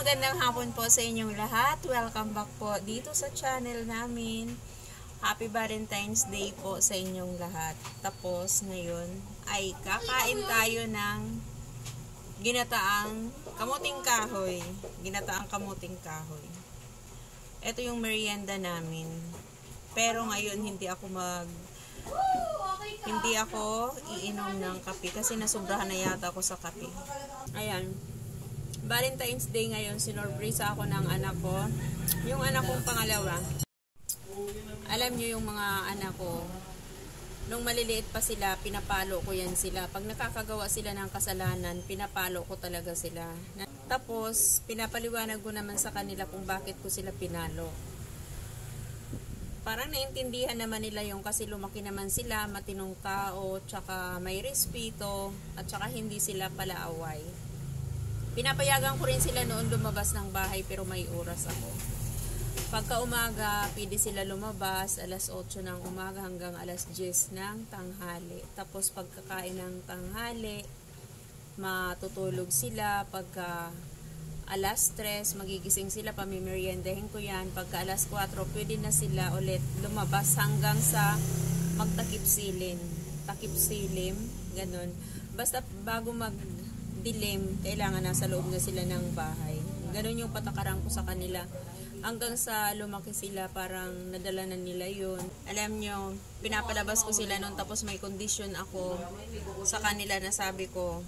magandang hapon po sa inyong lahat. Welcome back po dito sa channel namin. Happy Valentine's Day po sa inyong lahat. Tapos ngayon ay kakain tayo ng ginataang kamuting kahoy. Ginataang kamuting kahoy. Ito yung merienda namin. Pero ngayon hindi ako mag hindi ako iinom ng kape kasi nasobrahan na yata ako sa kape. Ayan. Valentine's Day ngayon, sinorpresa ako ng anak ko. Yung anak kong pangalawa, alam niyo yung mga anak ko, nung maliliit pa sila, pinapalo ko yan sila. Pag nakakagawa sila ng kasalanan, pinapalo ko talaga sila. Tapos, pinapaliwanag ko naman sa kanila kung bakit ko sila pinalo. Parang naintindihan naman nila yung kasi lumaki naman sila, matinong tao, tsaka may respeto, at tsaka hindi sila palaaway. Pinapayagan ko rin sila noon lumabas ng bahay pero may oras ako. Pagka umaga, pwede sila lumabas alas 8 ng umaga hanggang alas 10 ng tanghali. Tapos pagkakain ng tanghali, matutulog sila. Pagka alas 3, magigising sila, pamimeriendahin ko yan. Pagka alas 4, pwede na sila ulit lumabas hanggang sa magtakip silin. Takip silim, ganun. Basta bago mag dilim, kailangan nasa loob na sila ng bahay. Ganon yung patakaran ko sa kanila. Hanggang sa lumaki sila, parang nadala na nila yun. Alam nyo, pinapalabas ko sila noon tapos may condition ako sa kanila na sabi ko,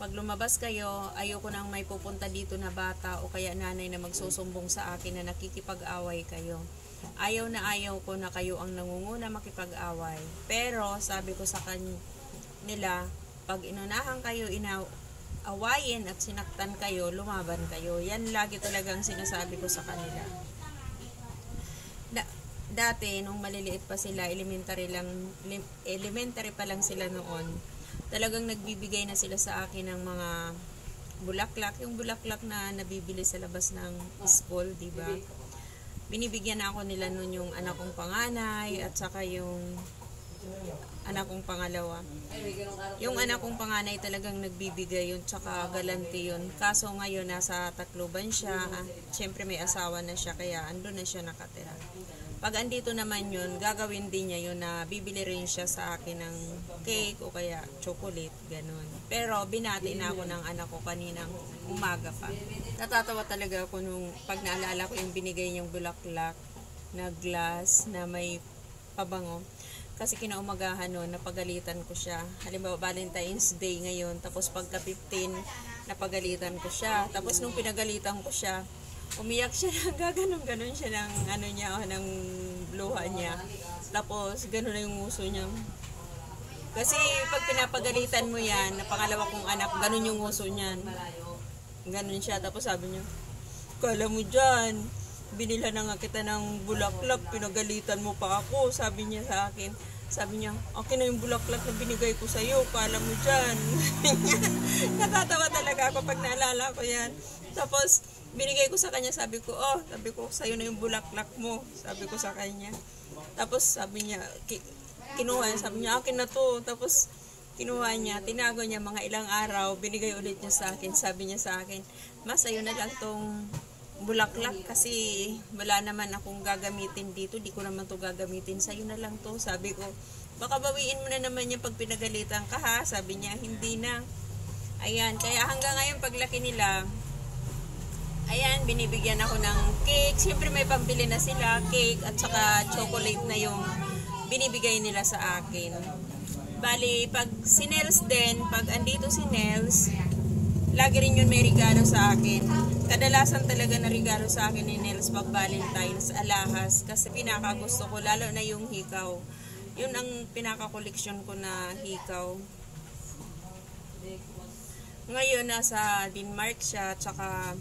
pag lumabas kayo, ayoko nang may pupunta dito na bata o kaya nanay na magsusumbong sa akin na nakikipag-away kayo. Ayaw na ayaw ko na kayo ang nangunguna makipag-away. Pero sabi ko sa kanila, pag inunahan kayo, ina awayin at sinaktan kayo, lumaban kayo. Yan lagi talagang sinasabi ko sa kanila. Da, dati, nung maliliit pa sila, elementary lang, elementary pa lang sila noon, talagang nagbibigay na sila sa akin ng mga bulaklak, yung bulaklak na nabibili sa labas ng school, di ba? Binibigyan na ako nila noon yung anak kong panganay at saka yung anak kong pangalawa. Yung anak kong panganay talagang nagbibigay yun, tsaka galante yun. Kaso ngayon nasa Tacloban siya, ah, syempre may asawa na siya, kaya ando na siya nakatira. Pag andito naman yun, gagawin din niya yun na bibili rin siya sa akin ng cake o kaya chocolate, ganun. Pero binati na ako ng anak ko kaninang umaga pa. Natatawa talaga ako nung pag naalala ko yung binigay niyang bulaklak na glass na may pabango kasi kinaumagahan noon, napagalitan ko siya. Halimbawa, Valentine's Day ngayon, tapos pagka 15, napagalitan ko siya. Tapos nung pinagalitan ko siya, umiyak siya na gaganon-ganon siya ng ano niya, oh, ng luha niya. Tapos, gano'n na yung uso niya. Kasi pag pinapagalitan mo yan, na pangalawa kong anak, gano'n yung uso niyan. Gano'n siya. Tapos sabi niya, kala mo dyan, binila na nga kita ng bulaklak, pinagalitan mo pa ako, sabi niya sa akin. Sabi niya, okay na yung bulaklak na binigay ko sa'yo, kala mo dyan. Natatawa talaga ako pag naalala ko yan. Tapos, binigay ko sa kanya, sabi ko, oh, sabi ko, sa'yo na yung bulaklak mo, sabi ko sa kanya. Tapos, sabi niya, ki- kinuha, sabi niya, akin na to. Tapos, kinuha niya, tinago niya mga ilang araw, binigay ulit niya sa akin, sabi niya sa akin, mas, sa'yo na lang tong bulaklak kasi wala naman akong gagamitin dito, di ko naman to gagamitin, sa'yo na lang to, sabi ko, baka bawiin mo na naman yung pagpinagalitan ka ha, sabi niya, hindi na. Ayan, kaya hanggang ngayon paglaki nila, ayan, binibigyan ako ng cake, siyempre may pambili na sila, cake at saka chocolate na yung binibigay nila sa akin. Bali, pag si Nels din, pag andito si Nels, lagi rin yun may regalo sa akin. Kadalasan talaga na regalo sa akin ni Nels pag Valentine's, alahas. Kasi pinakagusto ko, lalo na yung hikaw. Yun ang pinaka-collection ko na hikaw. Ngayon, nasa Denmark siya, tsaka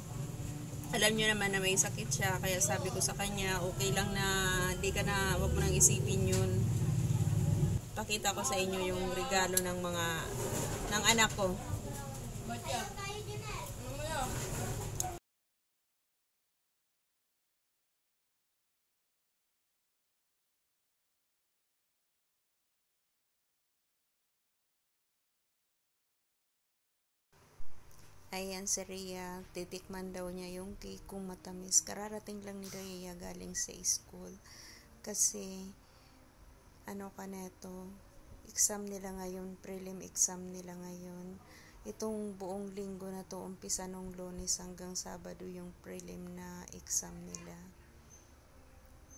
alam niyo naman na may sakit siya, kaya sabi ko sa kanya, okay lang na di ka na, wag mo nang isipin yun. Pakita ko sa inyo yung regalo ng mga, ng anak ko. Ayan si Rhea, titikman daw niya yung cake kung matamis. Kararating lang ni Rhea galing sa school. Kasi, ano ka neto, exam nila ngayon, prelim exam nila ngayon. Itong buong linggo na to, umpisa nung lunes hanggang sabado yung prelim na exam nila.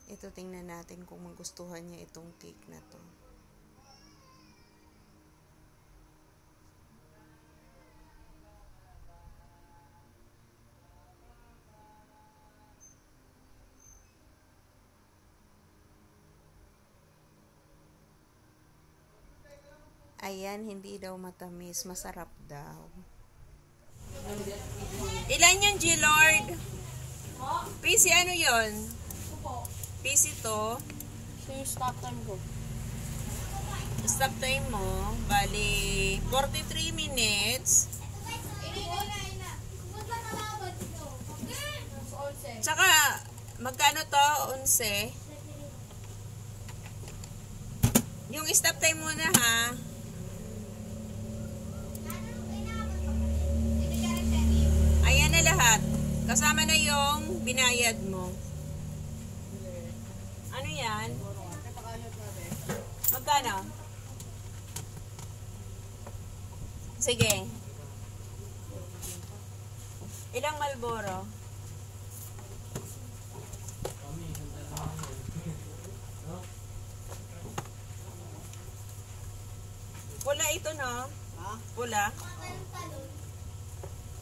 Ito tingnan natin kung magustuhan niya itong cake na to. Ayan, hindi daw matamis. Masarap daw. Ilan yan, G-Lord? PC ano yon? PC to. So yung stop time ko. Stop time mo. Bali, 43 minutes. Tsaka, magkano to? 11. Yung stop time muna ha. Kasama na yung binayad mo. Ano yan? Magkano? Sige. Ilang Malboro? Pula ito, no? Pula.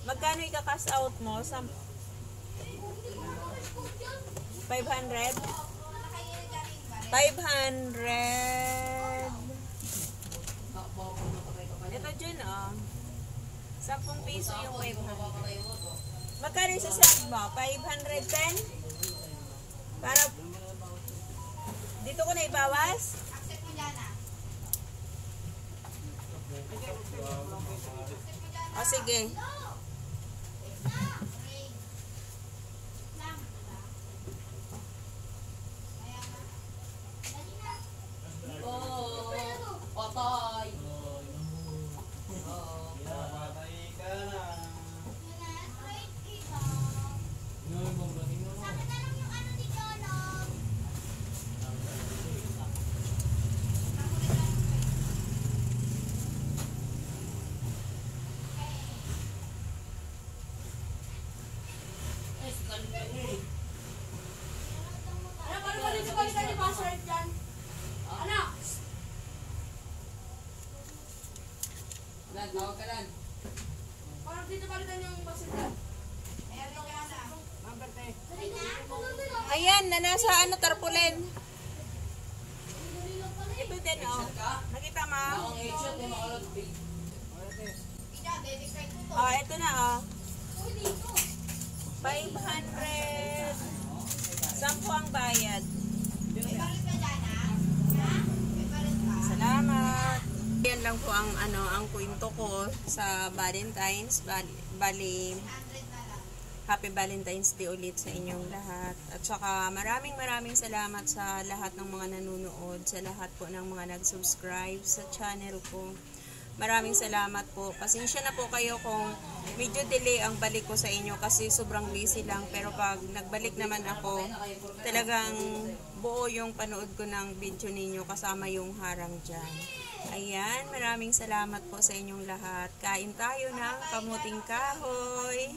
Magkano ika-cash out mo? Sa 500? Five hundred. Ito dyan, oh. 10 piso yung 500. Magkano yung sasad mo? 510? Para... Dito ko na ibawas? O, sige. Patay. Ano, paano ba dito balikan yung password dyan? Ano? Lan, tawag ka lan. Paano dito balikan yung password dyan? Ayan, na nasa ano, tarpulen. Ito din, oh. Nakita mo? Oh, ito na, oh. 500. Sampo ang bayad. Salamat. Yan lang po ang ano ang kwento ko sa Valentine's. Bali, bali Happy Valentine's Day ulit sa inyong lahat. At saka maraming maraming salamat sa lahat ng mga nanonood, sa lahat po ng mga nag-subscribe sa channel ko. Maraming salamat po. Pasensya na po kayo kung medyo delay ang balik ko sa inyo kasi sobrang busy lang. Pero pag nagbalik naman ako, talagang buo yung panood ko ng video ninyo kasama yung harang dyan. Ayan, maraming salamat po sa inyong lahat. Kain tayo ng kamuting kahoy.